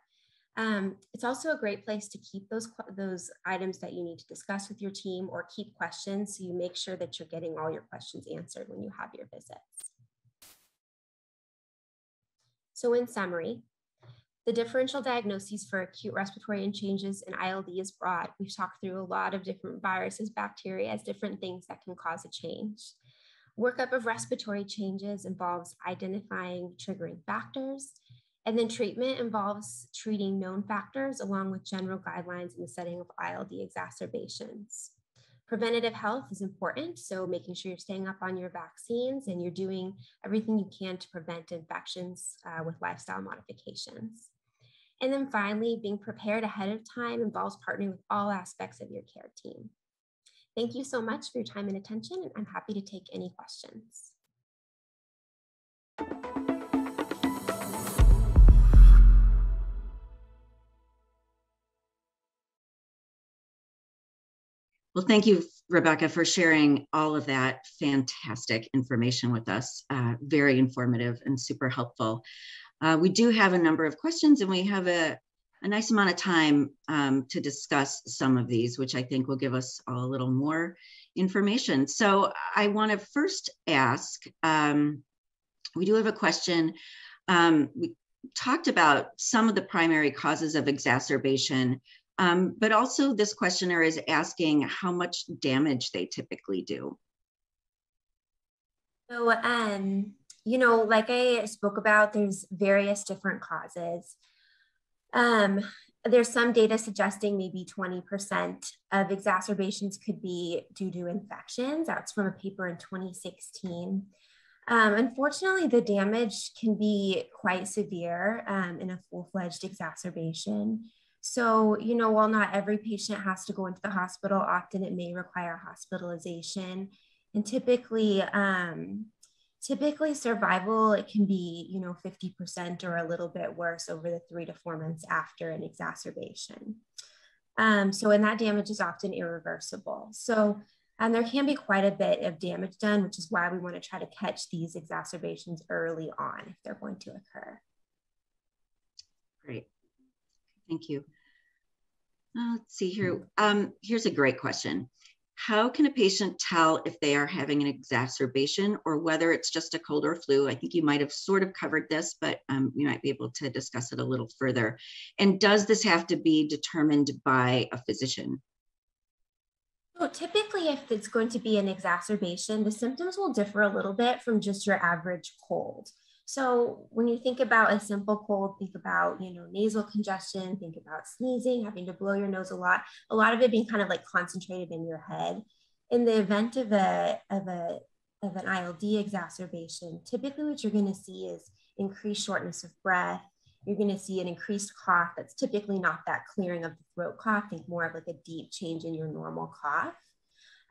[SPEAKER 2] Um, it's also a great place to keep those, those items that you need to discuss with your team or keep questions so you make sure that you're getting all your questions answered when you have your visits. So in summary, the differential diagnoses for acute respiratory and changes in ILD is broad. We've talked through a lot of different viruses, bacteria as different things that can cause a change. Workup of respiratory changes involves identifying triggering factors And then treatment involves treating known factors along with general guidelines in the setting of ILD exacerbations. Preventative health is important, so making sure you're staying up on your vaccines and you're doing everything you can to prevent infections uh, with lifestyle modifications. And then finally, being prepared ahead of time involves partnering with all aspects of your care team. Thank you so much for your time and attention, and I'm happy to take any questions.
[SPEAKER 1] Well, thank you, Rebekah, for sharing all of that fantastic information with us. Uh, very informative and super helpful. Uh, we do have a number of questions and we have a, a nice amount of time um, to discuss some of these, which I think will give us a little more information. So I want to first ask, um, we do have a question. Um, we talked about some of the primary causes of exacerbation um, but also this questioner is asking how much damage they typically do.
[SPEAKER 2] So, um, you know, like I spoke about, there's various different causes. Um, there's some data suggesting maybe 20% of exacerbations could be due to infections. That's from a paper in 2016. Um, unfortunately, the damage can be quite severe um, in a full fledged exacerbation. So, you know, while not every patient has to go into the hospital, often it may require hospitalization. And typically, um, typically survival, it can be, you know, 50% or a little bit worse over the three to four months after an exacerbation. Um, so, and that damage is often irreversible. So, and there can be quite a bit of damage done, which is why we want to try to catch these exacerbations early on if they're going to occur.
[SPEAKER 1] Great. Thank you. Uh, let's see here. Um, here's a great question. How can a patient tell if they are having an exacerbation or whether it's just a cold or flu? I think you might have sort of covered this, but um, we might be able to discuss it a little further. And does this have to be determined by a physician?
[SPEAKER 2] So typically, if it's going to be an exacerbation, the symptoms will differ a little bit from just your average cold. So when you think about a simple cold, think about, you know, nasal congestion, think about sneezing, having to blow your nose a lot, a lot of it being kind of like concentrated in your head. In the event of a, of a, of an ILD exacerbation, typically what you're going to see is increased shortness of breath. You're going to see an increased cough that's typically not that clearing of the throat cough, think more of like a deep change in your normal cough.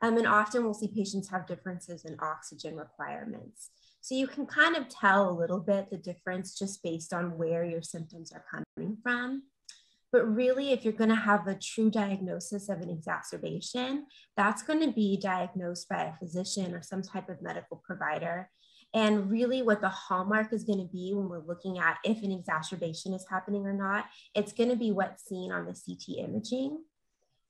[SPEAKER 2] Um, and often we'll see patients have differences in oxygen requirements. So you can kind of tell a little bit the difference just based on where your symptoms are coming from. But really, if you're going to have a true diagnosis of an exacerbation, that's going to be diagnosed by a physician or some type of medical provider. And really, what the hallmark is going to be when we're looking at if an exacerbation is happening or not, it's going to be what's seen on the CT imaging.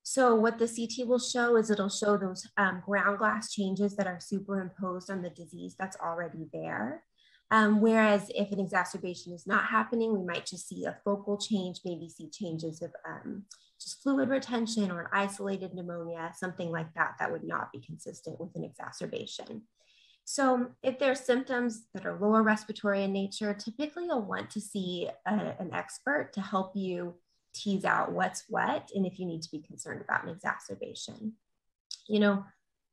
[SPEAKER 2] So what the CT will show is it'll show those um, ground glass changes that are superimposed on the disease that's already there. Um, whereas if an exacerbation is not happening, we might just see a focal change, maybe see changes of um, just fluid retention or an isolated pneumonia, something like that, that would not be consistent with an exacerbation. So if there are symptoms that are lower respiratory in nature, typically you'll want to see a, an expert to help you tease out what's what and if you need to be concerned about an exacerbation. You know,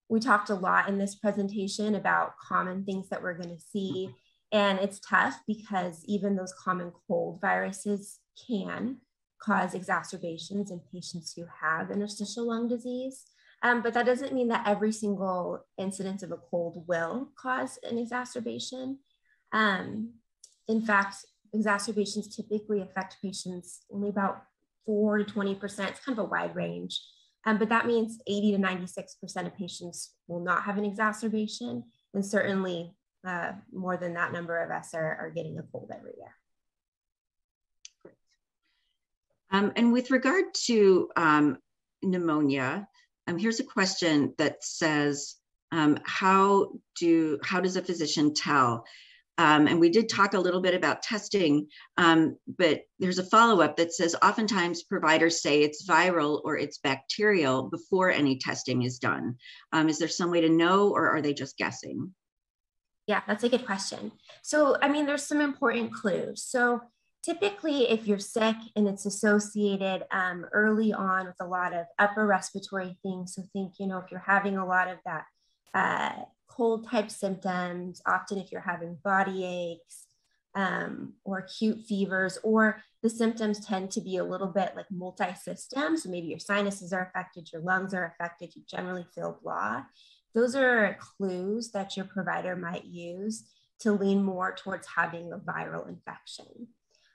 [SPEAKER 2] we talked a lot in this presentation about common things that we're going to see. And it's tough because even those common cold viruses can cause exacerbations in patients who have interstitial lung disease. Um, but that doesn't mean that every single incidence of a cold will cause an exacerbation. Um, in fact, exacerbations typically affect patients only about 4 to 20%. It's kind of a wide range. Um, but that means 80 to 96% of patients will not have an exacerbation. And certainly uh, more than that number of us are, are getting a cold every year.
[SPEAKER 1] Um, and with regard to um, pneumonia, um, here's a question that says, um, how do how does a physician tell um, and we did talk a little bit about testing, um, but there's a follow up that says oftentimes providers say it's viral or it's bacterial before any testing is done. Um, is there some way to know, or are they just guessing?
[SPEAKER 2] Yeah, that's a good question. So, I mean, there's some important clues. So, typically, if you're sick and it's associated um, early on with a lot of upper respiratory things, so think, you know, if you're having a lot of that uh, cold type symptoms, often if you're having body aches um, or acute fevers, or the symptoms tend to be a little bit like multi-system. So maybe your sinuses are affected, your lungs are affected, you generally feel blah. Those are clues that your provider might use to lean more towards having a viral infection.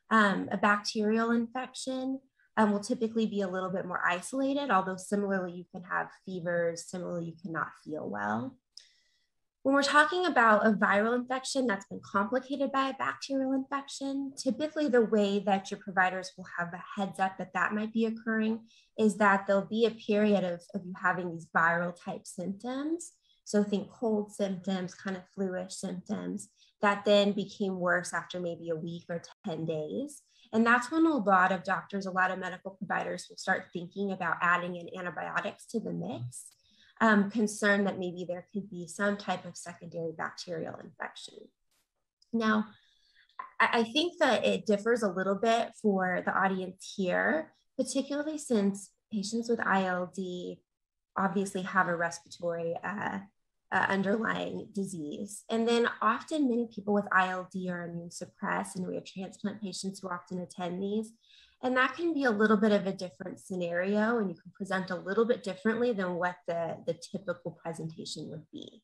[SPEAKER 2] Um, a bacterial infection um, will typically be a little bit more isolated, although similarly, you can have fevers, similarly, you cannot feel well. When we're talking about a viral infection that's been complicated by a bacterial infection, typically the way that your providers will have a heads up that that might be occurring is that there'll be a period of, of you having these viral type symptoms. So think cold symptoms, kind of fluish symptoms that then became worse after maybe a week or 10 days. And that's when a lot of doctors, a lot of medical providers will start thinking about adding in antibiotics to the mix um, concerned that maybe there could be some type of secondary bacterial infection. Now, I think that it differs a little bit for the audience here, particularly since patients with ILD obviously have a respiratory uh, uh, underlying disease. And then often many people with ILD are immune suppressed, and we have transplant patients who often attend these. And that can be a little bit of a different scenario, and you can present a little bit differently than what the, the typical presentation would be.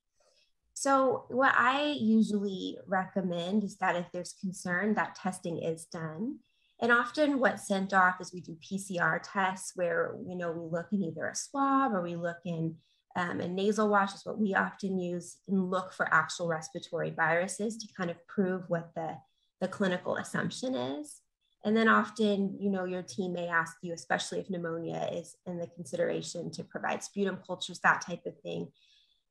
[SPEAKER 2] So, what I usually recommend is that if there's concern, that testing is done. And often, what's sent off is we do PCR tests where you know we look in either a swab or we look in um, a nasal wash is what we often use and look for actual respiratory viruses to kind of prove what the, the clinical assumption is. And then often, you know, your team may ask you, especially if pneumonia is in the consideration to provide sputum cultures, that type of thing.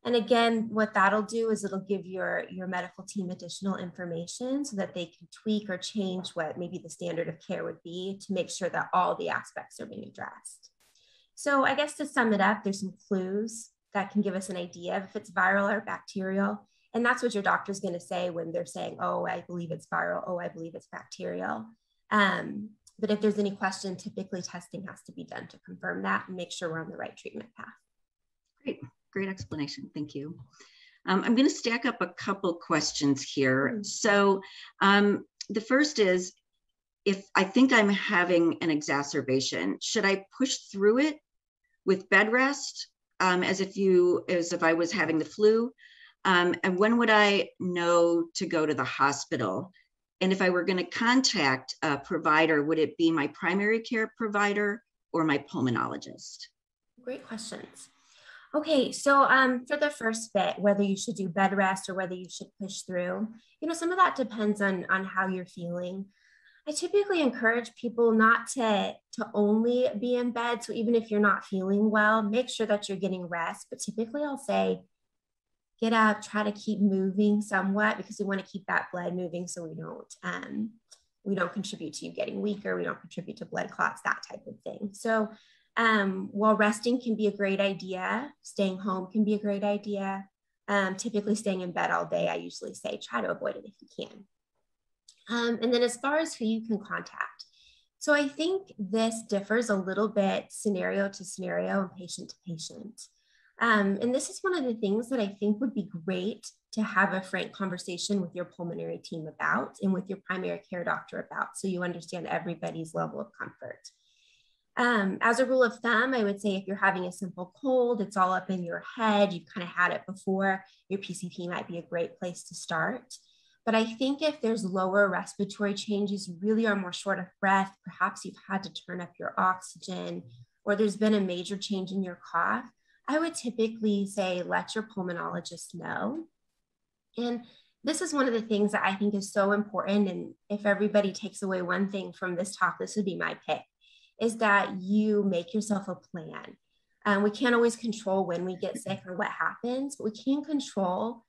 [SPEAKER 2] And again, what that'll do is it'll give your, your medical team additional information so that they can tweak or change what maybe the standard of care would be to make sure that all the aspects are being addressed. So I guess to sum it up, there's some clues that can give us an idea of if it's viral or bacterial. And that's what your doctor's going to say when they're saying, oh, I believe it's viral. Oh, I believe it's bacterial. Um, but if there's any question, typically testing has to be done to confirm that and make sure we're on the right treatment path.
[SPEAKER 1] Great, great explanation. Thank you. Um, I'm going to stack up a couple questions here. Hmm. So um, the first is, if I think I'm having an exacerbation, should I push through it with bed rest um, as if you, as if I was having the flu? Um, and when would I know to go to the hospital? And if I were going to contact a provider, would it be my primary care provider or my pulmonologist?
[SPEAKER 2] Great questions. Okay, so um, for the first bit, whether you should do bed rest or whether you should push through, you know, some of that depends on on how you're feeling. I typically encourage people not to to only be in bed. So even if you're not feeling well, make sure that you're getting rest. But typically, I'll say get up, try to keep moving somewhat because we want to keep that blood moving so we don't um, we don't contribute to you getting weaker, we don't contribute to blood clots, that type of thing. So um, while resting can be a great idea, staying home can be a great idea. Um, typically staying in bed all day, I usually say try to avoid it if you can. Um, and then as far as who you can contact, so I think this differs a little bit scenario to scenario and patient to patient. Um, and this is one of the things that I think would be great to have a frank conversation with your pulmonary team about and with your primary care doctor about so you understand everybody's level of comfort. Um, as a rule of thumb, I would say if you're having a simple cold, it's all up in your head, you've kind of had it before, your PCP might be a great place to start. But I think if there's lower respiratory changes, really are more short of breath, perhaps you've had to turn up your oxygen, or there's been a major change in your cough, I would typically say, let your pulmonologist know. And this is one of the things that I think is so important. And if everybody takes away one thing from this talk, this would be my pick is that you make yourself a plan. Um, we can't always control when we get sick or what happens, but we can control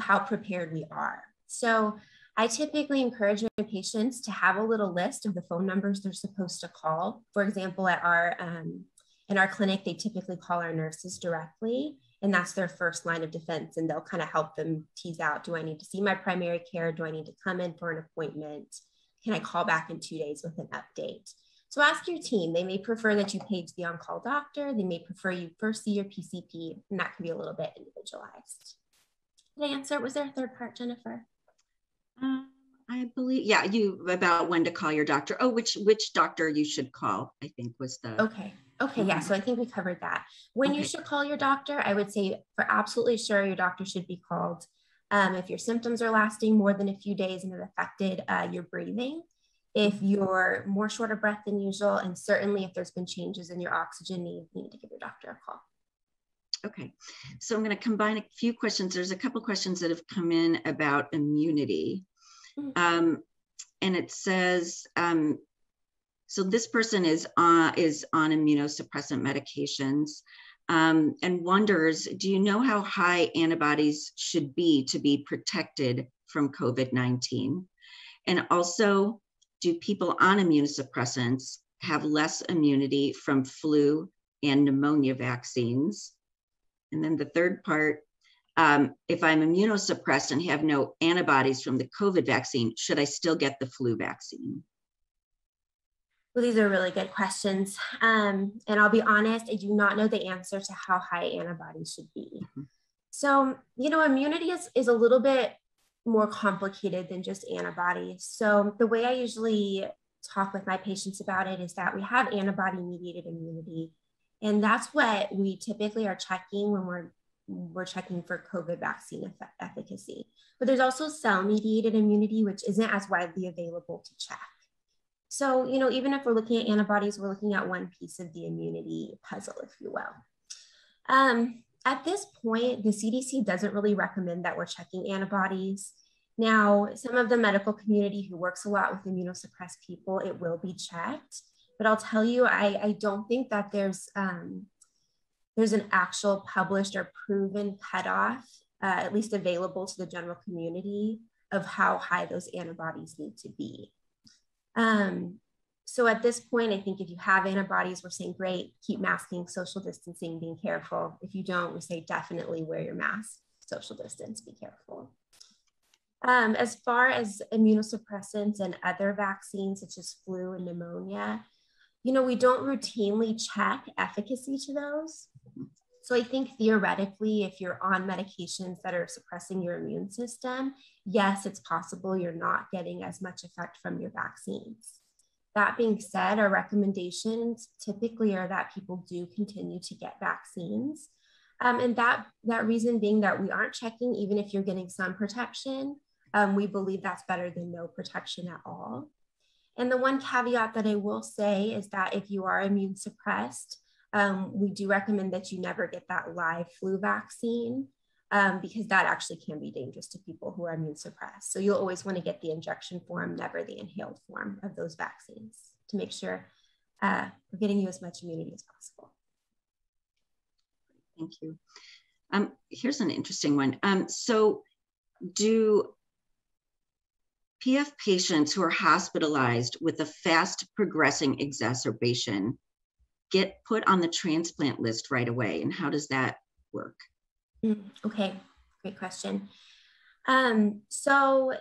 [SPEAKER 2] how prepared we are. So I typically encourage my patients to have a little list of the phone numbers they're supposed to call. For example, at our um, in our clinic, they typically call our nurses directly, and that's their first line of defense. And they'll kind of help them tease out do I need to see my primary care? Do I need to come in for an appointment? can I call back in two days with an update? So ask your team. They may prefer that you page the on-call doctor. They may prefer you first see your PCP, and that can be a little bit individualized. Did I answer? Was there a third part, Jennifer?
[SPEAKER 1] Um, I believe, yeah, you about when to call your doctor. Oh, which which doctor you should call, I think was the.
[SPEAKER 2] Okay. Okay. Yeah. Mm-hmm. So I think we covered that. When okay. you should call your doctor, I would say for absolutely sure your doctor should be called. Um, if your symptoms are lasting more than a few days and have affected uh, your breathing, if you're more short of breath than usual, and certainly if there's been changes in your oxygen need, you need to give your doctor a call.
[SPEAKER 1] Okay, so I'm going to combine a few questions. There's a couple questions that have come in about immunity. Mm-hmm. Um, and it says, um, so this person is on, is on immunosuppressant medications um, and wonders, do you know how high antibodies should be to be protected from COVID-19? And also, do people on immunosuppressants have less immunity from flu and pneumonia vaccines? And then the third part, um, if I'm immunosuppressed and have no antibodies from the COVID vaccine, should I still get the flu vaccine?
[SPEAKER 2] Well, these are really good questions. Um, and I'll be honest, I do not know the answer to how high antibodies should be. Mm-hmm. So, you know, immunity is, is a little bit more complicated than just antibodies. So the way I usually talk with my patients about it is that we have antibody mediated immunity. And that's what we typically are checking when we're we're checking for COVID vaccine efficacy. But there's also cell mediated immunity, which isn't as widely available to check. So, you know, even if we're looking at antibodies, we're looking at one piece of the immunity puzzle, if you will. Um, at this point, the CDC doesn't really recommend that we're checking antibodies. Now, some of the medical community who works a lot with immunosuppressed people, it will be checked. But I'll tell you, I, I don't think that there's um, there's an actual published or proven cutoff, uh, at least available to the general community, of how high those antibodies need to be. Um, so at this point, I think if you have antibodies, we're saying great, keep masking, social distancing, being careful. If you don't, we say definitely wear your mask, social distance, be careful. Um, as far as immunosuppressants and other vaccines, such as flu and pneumonia, you know, we don't routinely check efficacy to those. So I think theoretically, if you're on medications that are suppressing your immune system, yes, it's possible you're not getting as much effect from your vaccines. That being said, our recommendations typically are that people do continue to get vaccines. Um, and that, that reason being that we aren't checking, even if you're getting some protection, um, we believe that's better than no protection at all. And the one caveat that I will say is that if you are immune suppressed, um, we do recommend that you never get that live flu vaccine um, because that actually can be dangerous to people who are immune suppressed. So you'll always want to get the injection form, never the inhaled form of those vaccines to make sure uh, we're getting you as much immunity as possible.
[SPEAKER 1] Thank you. Um, here's an interesting one. Um, so do PF patients who are hospitalized with a fast progressing exacerbation get put on the transplant list right away? And how does that work?
[SPEAKER 2] Mm, okay, great question. Um, so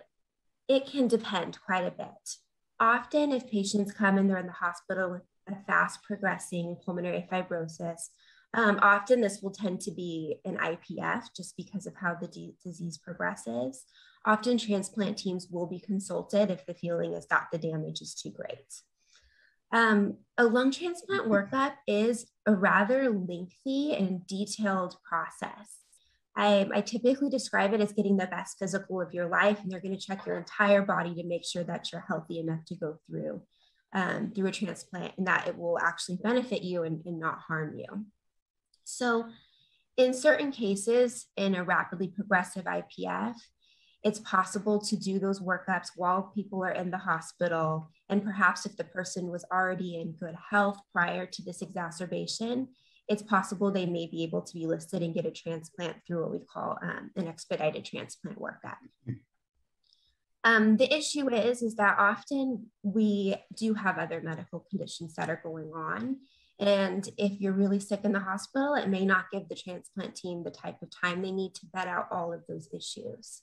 [SPEAKER 2] it can depend quite a bit. Often, if patients come and they're in the hospital with a fast progressing pulmonary fibrosis, um, often this will tend to be an IPF just because of how the d- disease progresses. Often transplant teams will be consulted if the feeling is that the damage is too great. Um, a lung transplant workup is a rather lengthy and detailed process. I, I, typically describe it as getting the best physical of your life, and they're going to check your entire body to make sure that you're healthy enough to go through um, through a transplant, and that it will actually benefit you and, and not harm you. So, in certain cases, in a rapidly progressive IPF, it's possible to do those workups while people are in the hospital. And perhaps if the person was already in good health prior to this exacerbation, it's possible they may be able to be listed and get a transplant through what we call um, an expedited transplant workup. Um, the issue is, is that often we do have other medical conditions that are going on. And if you're really sick in the hospital, it may not give the transplant team the type of time they need to vet out all of those issues.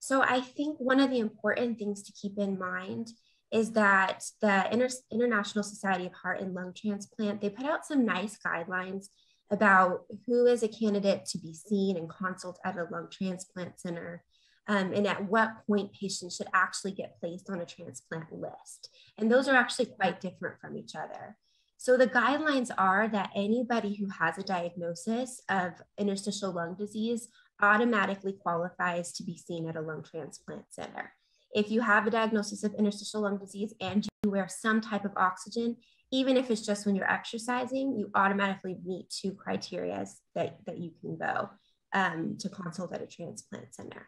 [SPEAKER 2] So I think one of the important things to keep in mind is that the Inter International Society of Heart and Lung Transplant, they put out some nice guidelines about who is a candidate to be seen and consult at a lung transplant center um, and at what point patients should actually get placed on a transplant list. And those are actually quite different from each other. So the guidelines are that anybody who has a diagnosis of interstitial lung disease automatically qualifies to be seen at a lung transplant center. If you have a diagnosis of interstitial lung disease and you wear some type of oxygen, even if it's just when you're exercising, you automatically meet two criteria that, that you can go um, to consult at a transplant center.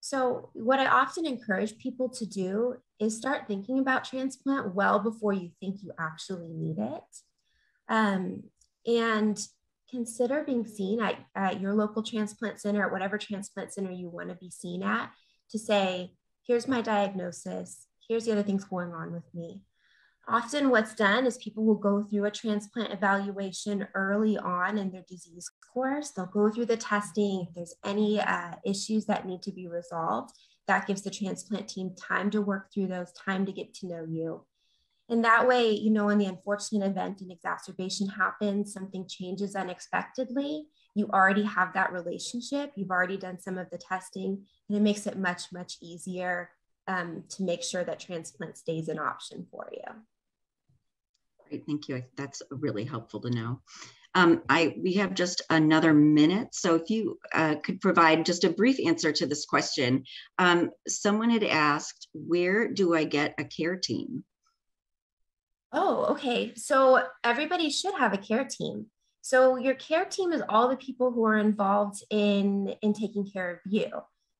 [SPEAKER 2] So, what I often encourage people to do is start thinking about transplant well before you think you actually need it. Um, and consider being seen at, at your local transplant center, at whatever transplant center you want to be seen at, to say, here's my diagnosis, here's the other things going on with me. Often, what's done is people will go through a transplant evaluation early on in their disease course. They'll go through the testing. If there's any uh, issues that need to be resolved, that gives the transplant team time to work through those, time to get to know you. And that way, you know, when the unfortunate event and exacerbation happens, something changes unexpectedly, you already have that relationship. You've already done some of the testing, and it makes it much, much easier um, to make sure that transplant stays an option for you.
[SPEAKER 1] Great, thank you. That's really helpful to know. Um, I we have just another minute, so if you uh, could provide just a brief answer to this question. Um, someone had asked, "Where do I get a care team?"
[SPEAKER 2] Oh, okay. So everybody should have a care team. So your care team is all the people who are involved in in taking care of you.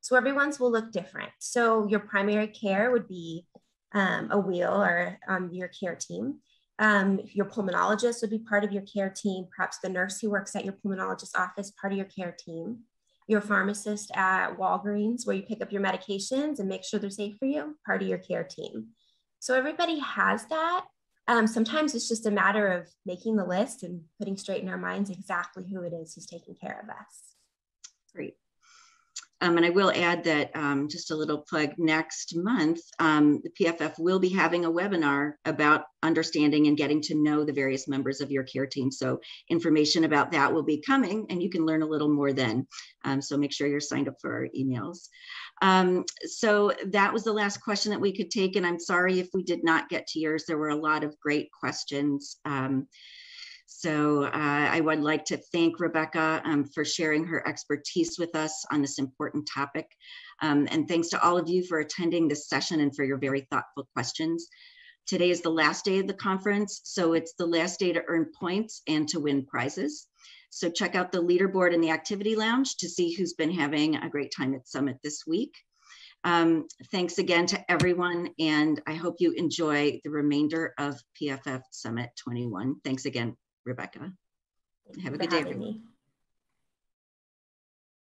[SPEAKER 2] So everyone's will look different. So your primary care would be um, a wheel or um, your care team. Um, your pulmonologist would be part of your care team. Perhaps the nurse who works at your pulmonologist office, part of your care team. Your pharmacist at Walgreens, where you pick up your medications and make sure they're safe for you, part of your care team. So everybody has that. Um, sometimes it's just a matter of making the list and putting straight in our minds exactly who it is who's taking care of us.
[SPEAKER 1] Great. Um, and I will add that um, just a little plug next month, um, the PFF will be having a webinar about understanding and getting to know the various members of your care team. So information about that will be coming and you can learn a little more then. Um, so make sure you're signed up for our emails. Um, so that was the last question that we could take. And I'm sorry if we did not get to yours. There were a lot of great questions. Um, so uh, I would like to thank Rebekah um, for sharing her expertise with us on this important topic. Um, and thanks to all of you for attending this session and for your very thoughtful questions. Today is the last day of the conference, so it's the last day to earn points and to win prizes. So check out the leaderboard in the activity lounge to see who's been having a great time at Summit this week. Um, thanks again to everyone, and I hope you enjoy the remainder of PFF Summit 21. Thanks again. Rebekah. Have a good day, everyone.